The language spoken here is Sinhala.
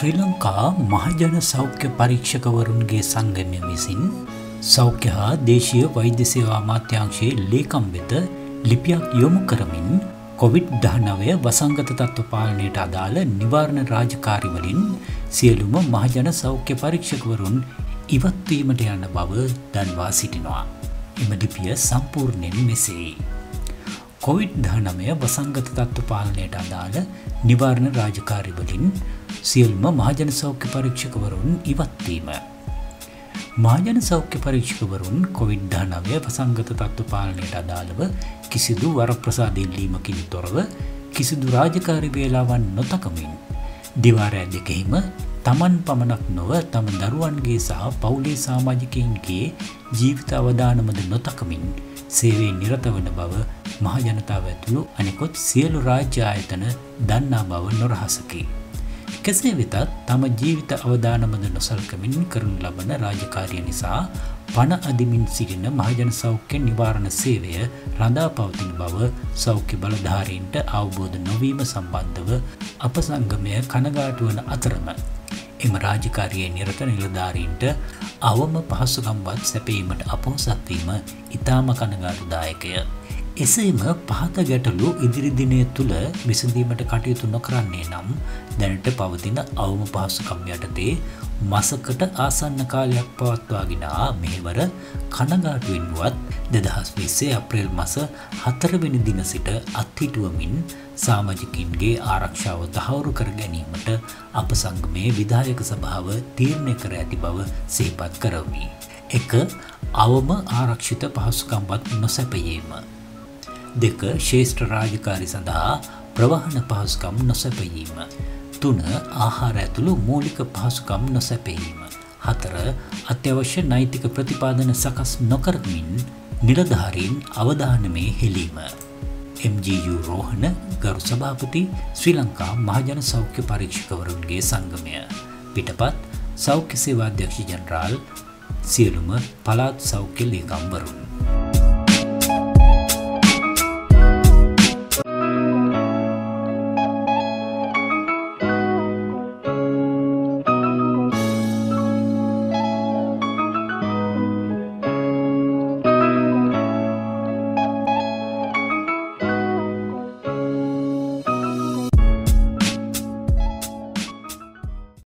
ශ්‍රී ලංකා මහජන සෞඛ්‍ය පරීක්ෂකවරුන්ගේ සංගමය විසින් සෞඛ්‍ය හා දේශීය වෛද්‍ය සේවා අමාත්‍යංශයේ ලේකම් වෙත ලිපියක් යොමු කරමින් කොවිඩ්-19 වසංගත තත්ත්ව පාලනයට අදාළ නිවාරණ රාජකාරිවලින් සියලුම මහජන සෞඛ්‍ය පරීක්ෂකවරුන් ඉවත්වීමට යන බව දන්වා සිටිනවා. එම ලිපිය සම්පූර්ණයෙන් මෙසේයි. කොවිඩ්-19 වසංගත තත්ත්ව පාලනයට අදාළ නිවාරණ රාජකාරිවලින් සියල්ම මහජන සෞඛ්‍ය පරීක්ෂකවරුන් ඉවත්වීම. මහජන සෞඛ්‍ය පරීක්ෂකවරුන් කොවිඩ්-19 වසංගත තත්ත්ව පාලනයට අදාළව කිසිදු වරප්‍රසාදඉල්ලීමකින් තොරව කිසිදු රාජකාරි වේලාවන් නොතකමින් දිවාරෑ දෙකෙහිම තමන් පමණක් නොව තම දරුවන්ගේ සහ පවුලේ සාමාජිකයින්ගේ ජීවිත අවධානමද නොතකමින් සේවේ නිරතවන බව මහජනතාව ඇතුළු අනෙකොත් සියලු රාජ්‍ය ආයතන දන්නා බව නොරහසකි. කෙසේ වෙතත් තම ජීවිත අවධානමද නොසල්කමින් කරනු ලබන රාජකාරිය නිසා පණ අදිමින් සිටින මහජන සෞඛ්‍ය නිවාරණ සේවය රඳා පවතින බව සෞඛ්‍ය බලධාරීන්ට අවබෝධ නොවීම සම්බන්ධව අප සංගමය කනගාටුවන අතරම එම රාජකාරයේ නිරත නිලධාරීන්ට අවම පහසුකම්වත් සැපීමට අපොහොසත්වීම ඉතාම කනගාටුදායකය. එසේම පහත ගැටලු ඉදිරිදිනය තුළ විසඳීමට කටයුතු නොකරන්නේ නම් දැනට පවතින අවම පහසුකම් යටතේ මසකට ආසන්න කාලයක් පවත්වාගෙනා මෙහෙවර කනගාටුවෙන්වත් දෙදහස් විස්සේ අප්‍රේල් මස හතරවෙනි දින සිට අත්හිටුවමින් සාමජිකින්ගේ ආරක්ෂාව තහවුරු කර ගැනීමට අප සංගමේ විදායක සභාව තීරණය කර ඇති බව සිහිපත් කරවී. එක අවම ආරක්ෂිත පහසුකම්වත් නොසැපයීම. දෙක ශේෂ්ඨ රාජකාරි සඳහා ප්‍රවාහන පහසුකම් නොසැපයීම. තුන ආහාර ඇතුළු මූලික පහසුකම් නොසැපයීම. හතර අත්‍යවශ්‍ය නෛතික ප්‍රතිපාදන සකස් නොකරමින් නිලධාරීන් අවධානමේ හෙලීම. MGU රෝහණ ගරු සභාපති ශ්‍රී ලංකා මහජන සෞඛ්‍ය පරීක්ෂකවරුන්ගේ සංගමය. පිටපත් සෞඛ්‍ය සේවාධ්‍යක්ෂ ජනරාල් සියලුම පලාත් සෞඛ්‍ය ලේකම්වරුන්.